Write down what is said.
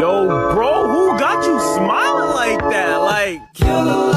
Yo, bro, who got you smiling like that? Like,